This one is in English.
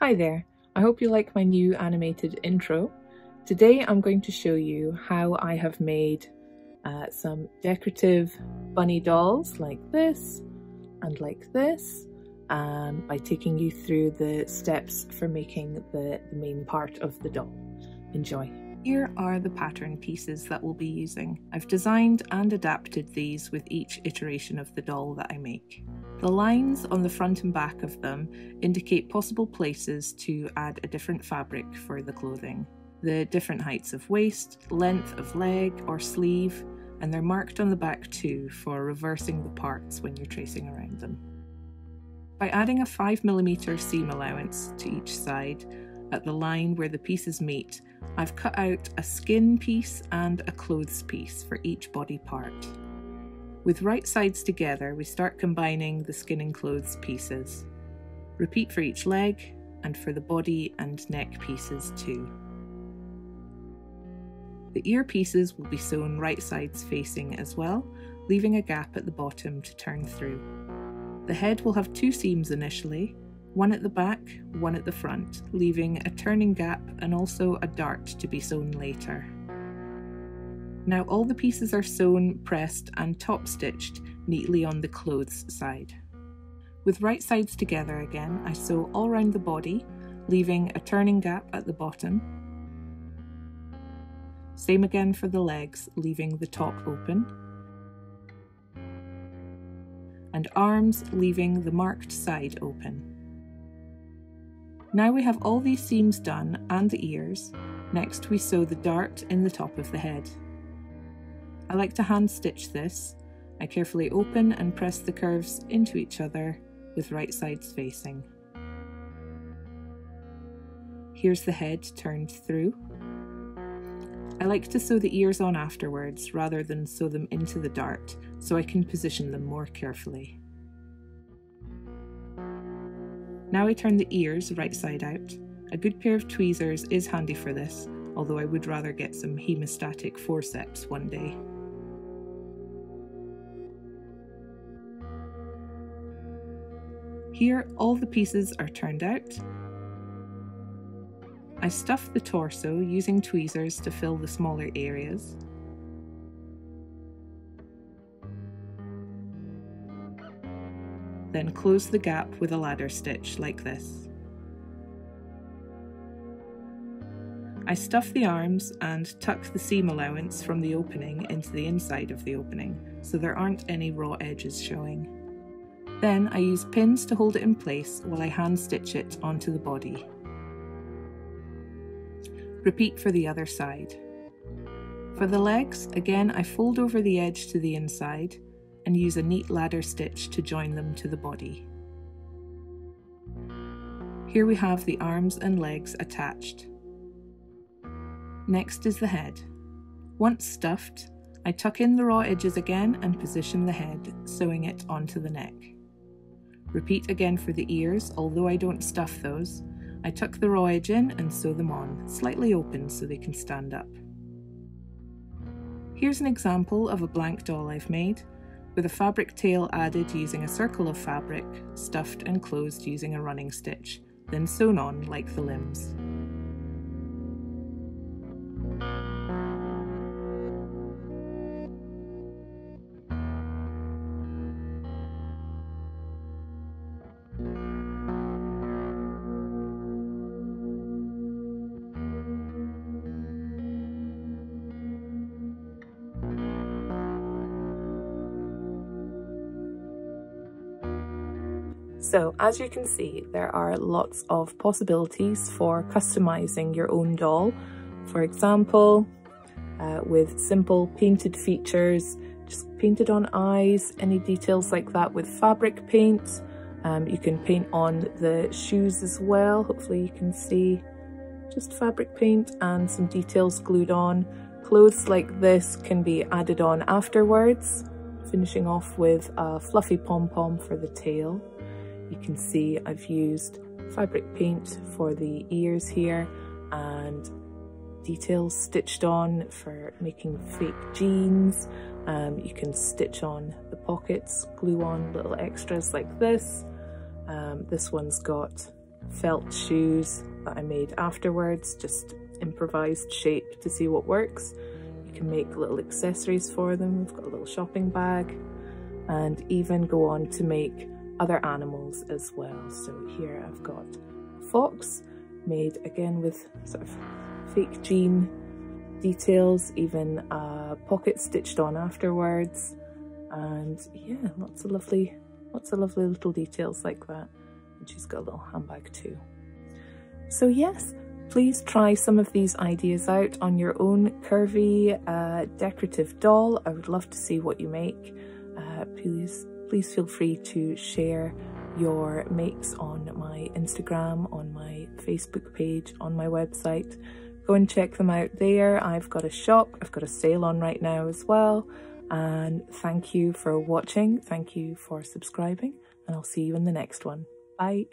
Hi there, I hope you like my new animated intro. Today I'm going to show you how I have made uh, some decorative bunny dolls like this and like this um, by taking you through the steps for making the, the main part of the doll. Enjoy. Here are the pattern pieces that we'll be using. I've designed and adapted these with each iteration of the doll that I make. The lines on the front and back of them indicate possible places to add a different fabric for the clothing. The different heights of waist, length of leg or sleeve, and they're marked on the back too for reversing the parts when you're tracing around them. By adding a 5mm seam allowance to each side, at the line where the pieces meet, I've cut out a skin piece and a clothes piece for each body part. With right sides together, we start combining the skin and clothes pieces. Repeat for each leg and for the body and neck pieces too. The ear pieces will be sewn right sides facing as well, leaving a gap at the bottom to turn through. The head will have two seams initially, one at the back, one at the front, leaving a turning gap and also a dart to be sewn later. Now all the pieces are sewn, pressed and top stitched neatly on the clothes side. With right sides together again, I sew all round the body, leaving a turning gap at the bottom. Same again for the legs, leaving the top open. And arms, leaving the marked side open. Now we have all these seams done and the ears, next we sew the dart in the top of the head. I like to hand stitch this. I carefully open and press the curves into each other with right sides facing. Here's the head turned through. I like to sew the ears on afterwards rather than sew them into the dart so I can position them more carefully. Now I turn the ears right side out. A good pair of tweezers is handy for this, although I would rather get some hemostatic forceps one day. Here all the pieces are turned out. I stuff the torso using tweezers to fill the smaller areas. Then close the gap with a ladder stitch like this. I stuff the arms and tuck the seam allowance from the opening into the inside of the opening so there aren't any raw edges showing. Then I use pins to hold it in place while I hand stitch it onto the body. Repeat for the other side. For the legs, again I fold over the edge to the inside and use a neat ladder stitch to join them to the body. Here we have the arms and legs attached. Next is the head. Once stuffed, I tuck in the raw edges again and position the head, sewing it onto the neck. Repeat again for the ears, although I don't stuff those. I tuck the raw edge in and sew them on, slightly open so they can stand up. Here's an example of a blank doll I've made with a fabric tail added using a circle of fabric, stuffed and closed using a running stitch, then sewn on like the limbs. So as you can see, there are lots of possibilities for customizing your own doll. For example, uh, with simple painted features, just painted on eyes, any details like that with fabric paint. Um, you can paint on the shoes as well. Hopefully you can see just fabric paint and some details glued on. Clothes like this can be added on afterwards, finishing off with a fluffy pom-pom for the tail. You can see I've used fabric paint for the ears here and details stitched on for making fake jeans. Um, you can stitch on the pockets, glue on little extras like this. Um, this one's got felt shoes that I made afterwards, just improvised shape to see what works. You can make little accessories for them. We've got a little shopping bag and even go on to make other animals as well. So here I've got a fox made again with sort of fake jean details, even a pocket stitched on afterwards. And yeah, lots of lovely, lots of lovely little details like that. And she's got a little handbag too. So yes, please try some of these ideas out on your own curvy uh, decorative doll. I would love to see what you make. Uh, please, please feel free to share your makes on my Instagram, on my Facebook page, on my website. Go and check them out there. I've got a shop, I've got a sale on right now as well. And thank you for watching. Thank you for subscribing and I'll see you in the next one. Bye.